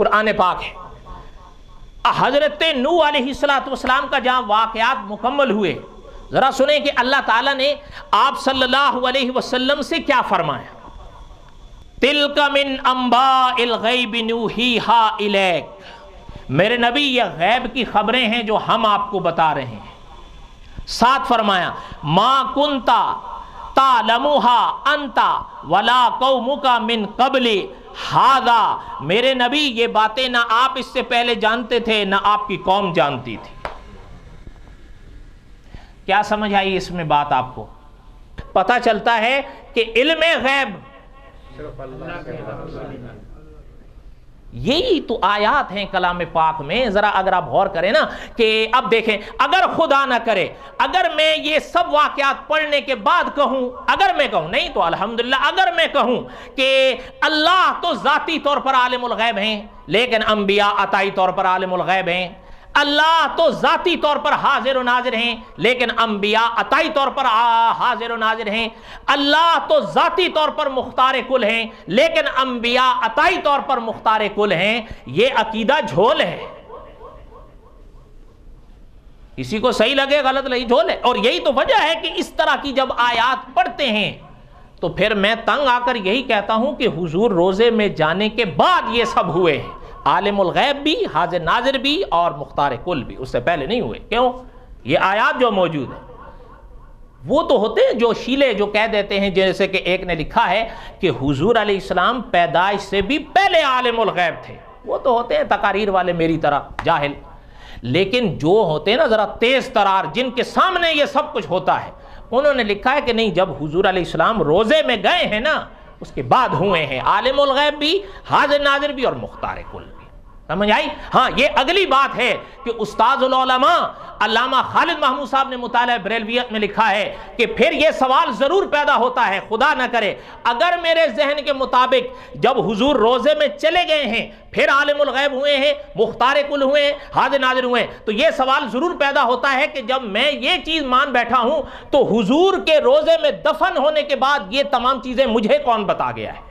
कुरान पाक है। हज़रत नू सलाम का जहाँ वाकयात मुकम्मल हुए, ज़रा सुने कि अल्लाह ताला ने आप सल्लल्लाहु अलैहि वसल्लम से क्या फरमाया? तिलकमिन अम्बा मेरे नबी, ये गैब की खबरें हैं जो हम आपको बता रहे हैं। साथ फरमाया, मा कुंता तालमुहा अंता वला कौमुका मिन कबली हादा, मेरे नबी, ये बातें ना आप इससे पहले जानते थे, ना आपकी कौम जानती थी। क्या समझ आई इसमें बात आपको? पता चलता है कि इल्म गैब यही तो आयात हैं कलाम पाक में। जरा अगर आप गौर करें ना कि अब देखें, अगर खुदा ना करे, अगर मैं ये सब वाकयात पढ़ने के बाद कहूँ, अगर मैं कहूँ, नहीं तो अल्हम्दुलिल्लाह, अगर मैं कहूँ कि अल्लाह तो जाती तौर पर आलिम गैब हैं, लेकिन अंबिया अताई तौर पर आलिम गैब हैं। अल्लाह तो ज़ाती तौर पर हाजिर नाजिर हैं, लेकिन अम्बिया अताई तौर पर हाजिर नाजिर हैं। अल्लाह तो ज़ाती तौर पर मुख्तार कुल हैं, लेकिन अम्बिया अताई तौर पर मुख्तार कुल हैं। ये अकीदा झोल है। किसी को सही लगे, गलत नहीं, झोल है। और यही तो वजह है कि इस तरह की जब आयात पढ़ते हैं तो फिर मैं तंग आकर यही कहता हूँ कि हुजूर रोज़े में जाने के बाद ये सब हुए हैं। आलिमुल गैब भी, हाजिर नाजिर भी और मुख्तार कुल भी। उससे पहले नहीं हुए। क्यों? ये आयात जो मौजूद है। वो तो होते हैं जो शीले जो कह देते हैं, जैसे कि एक ने लिखा है कि हुजूर इस्लाम पैदाइश से भी पहले आलिमुल गैब थे। वो तो होते हैं तकारीर वाले मेरी तरह, जाहिल। लेकिन जो होते हैं ना, ज़रा तेज़ तरार, जिनके सामने ये सब कुछ होता है, उन्होंने लिखा है कि नहीं, जब हुजूर इस्लाम रोज़े में गए हैं ना उसके बाद हुए हैं आलिम गैब भी हाजिर नाजिर भी और मुख्तार कुल। समझ आई? हाँ ये अगली बात है कि उस्ताजुलमा अल्लामा खालिद महमूद साहब ने मुताल बरेलवियत में लिखा है कि फिर ये सवाल ज़रूर पैदा होता है, खुदा ना करे। अगर मेरे जहन के मुताबिक जब हुजूर रोज़े में चले गए हैं, फिर आलमुल गैब हुए हैं, मुख्तार कुल हुए हैं, हाजिर नाजिर हुए तो ये सवाल ज़रूर पैदा होता है कि जब मैं ये चीज़ मान बैठा हूँ तो हुजूर के रोज़े में दफन होने के बाद ये तमाम चीज़ें मुझे कौन बता गया है?